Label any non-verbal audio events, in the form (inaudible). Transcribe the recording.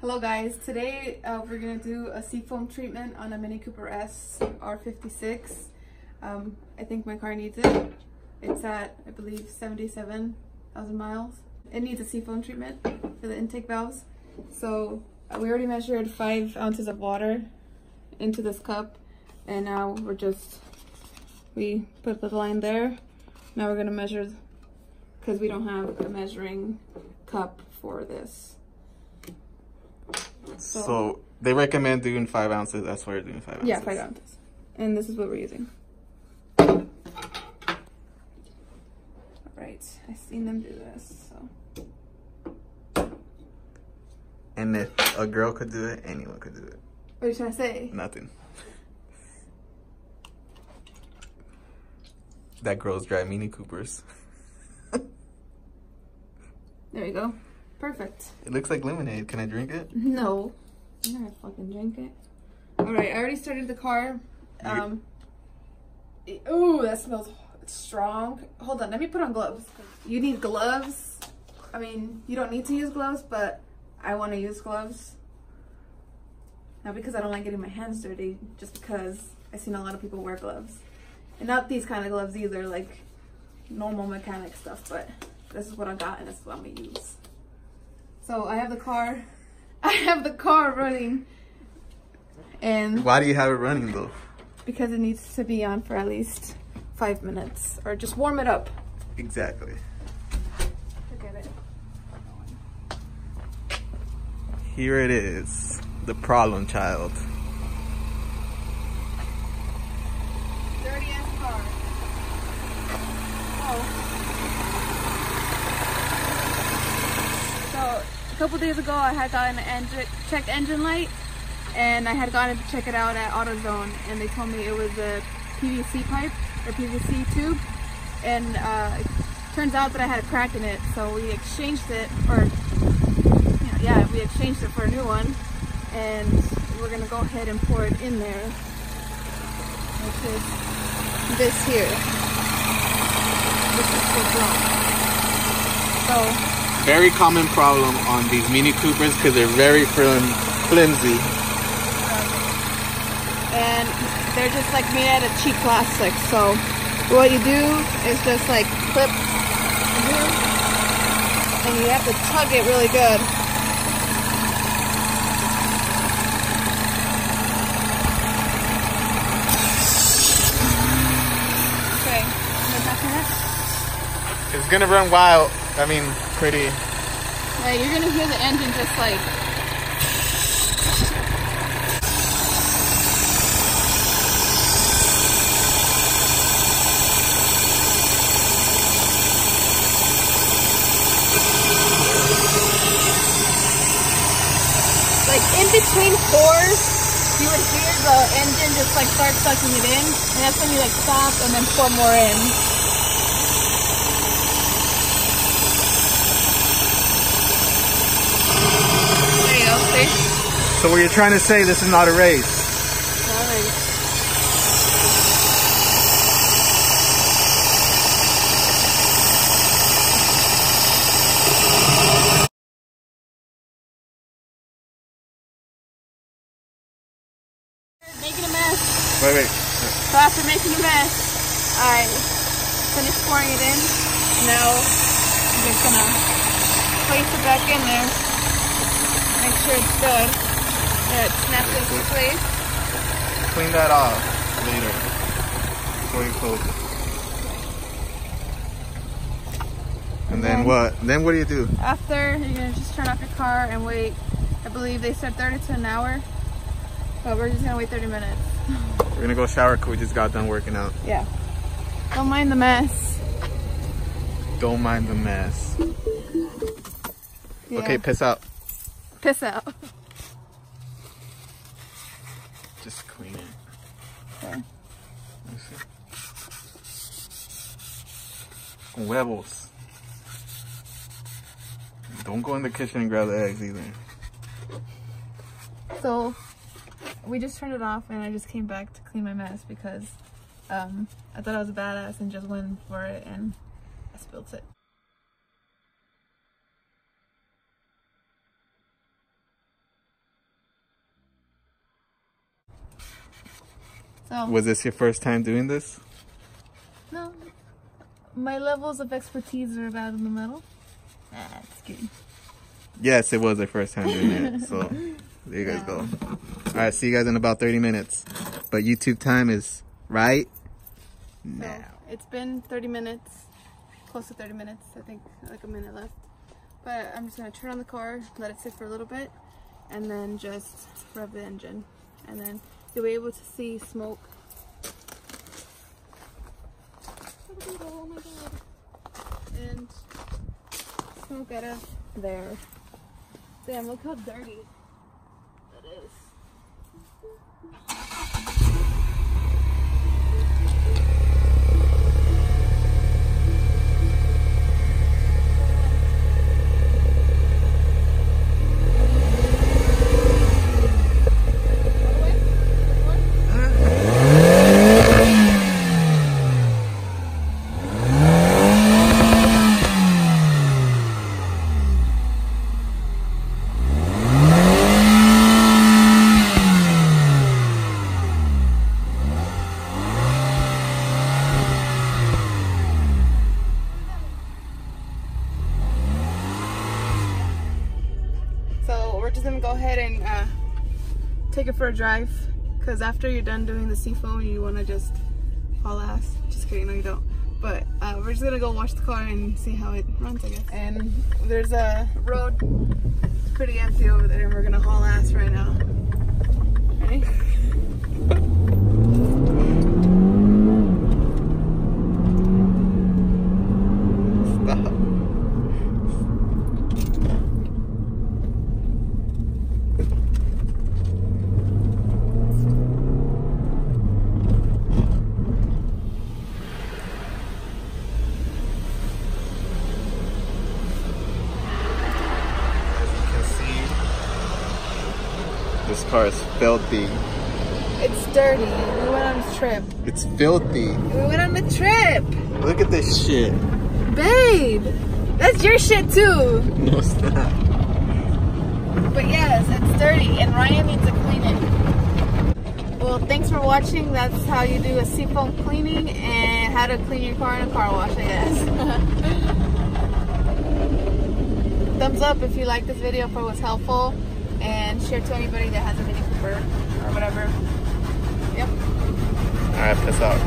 Hello guys, today uh, we're gonna do a seafoam treatment on a Mini Cooper S R56. Um, I think my car needs it. It's at, I believe, 77,000 miles. It needs a seafoam treatment for the intake valves. So uh, we already measured five ounces of water into this cup and now we're just, we put the line there. Now we're gonna measure, because we don't have a measuring cup for this. So, So- they recommend doing five ounces. That's why you're doing five ounces. Yeah, five ounces. And this is what we're using. Alright, I've seen them do this, so. And if a girl could do it, anyone could do it. What are you trying to say? Nothing. that girls drive Mini Coopers. (laughs) There we go. Perfect. It looks like lemonade. Can I drink it? No. I'm not gonna fucking drink it. Alright, I already started the car. Um. Ooh, that smells strong. Hold on, let me put on gloves. You need gloves. I mean, you don't need to use gloves, but I want to use gloves. Not because I don't like getting my hands dirty, just because I've seen a lot of people wear gloves. And not these kind of gloves either, like normal mechanic stuff, but this is what I got and this is what I'm gonna use. So I have the car, (laughs) I have the car running and Why do you have it running though? because it needs to be on for at least five minutes or just warm it up. Exactly. Forget it. Here it is. The problem child. Dirty ass car. Oh. So a couple days ago, I had gotten an engine checked engine light, and I had gone to check it out at AutoZone, and they told me it was a PVC pipe or PVC tube, and uh, it turns out that I had a crack in it, so we exchanged it, or yeah, yeah, we exchanged it for a new one, and we're gonna go ahead and pour it in there, which is this here. This is the drum. So Very common problem on these Mini Coopers because they're very flim- flimsy. and they're just like made out of cheap plastic. So what you do is just like clip here, and you have to tug it really good. Okay, put that in it. It's gonna run wild. I mean, pretty. Yeah, you're gonna hear the engine just like. Like in between fours, you would hear the engine just like start sucking it in, and that's when you like stop and then pour more in. There you go, see? So what you're trying to say, this is not a race. Alright. Making a mess. Wait, wait. So after making a mess, I finished pouring it in. Now I'm just gonna place it back in there. Make sure it's good. Yeah, it snaps into place. Clean that off later before you close it. And then Okay. what? Then what do you do? After, you're gonna just turn off your car and wait. I believe they said 30 to an hour, but we're just gonna wait 30 minutes. We're gonna go shower because we just got done working out. Yeah. Don't mind the mess. Don't mind the mess. Yeah. Okay, piss out. Piss out. (laughs) Just clean it. Okay. Let. Huevos. Don't go in the kitchen and grab the eggs either. So we just turned it off and I just came back to clean my mess because um, I thought I was a badass and just went for it and I spilled it. So Was this your first time doing this? no, my levels of expertise are about in the middle. Nah, just kidding. Yes, it was their first time doing it. So (laughs) there you guys go. All right, see you guys in about 30 minutes. But YouTube time is right So now. it's been 30 minutes, close to 30 minutes. I think like a minute left. But I'm just gonna turn on the car, let it sit for a little bit, and then just rev the engine. And then you'll be able to see smoke. Oh my god. And smoke out of there. Damn, look how dirty that is. So we're just gonna go ahead and uh, take it for a drive. Cause after you're done doing the seafoam, you wanna just haul ass. Just kidding, no you don't. But uh, we're just gonna go wash the car and see how it runs, I guess. And there's a road it's pretty empty over there, and we're gonna haul ass right now. Ready? Stop. As you can see, this car is filthy. It's dirty. We went on a trip. It's filthy. We went on a trip, Look at this shit. babe. That's your shit too. No, it's not. But yes, it's dirty and Ryan needs to clean it. Well, thanks for watching. That's how you do a seafoam cleaning and how to clean your car in a car wash, I guess. (laughs) Thumbs up if you like this video if it was helpful and share to anybody that has a Mini Cooper or whatever. Yep. Alright, piss out.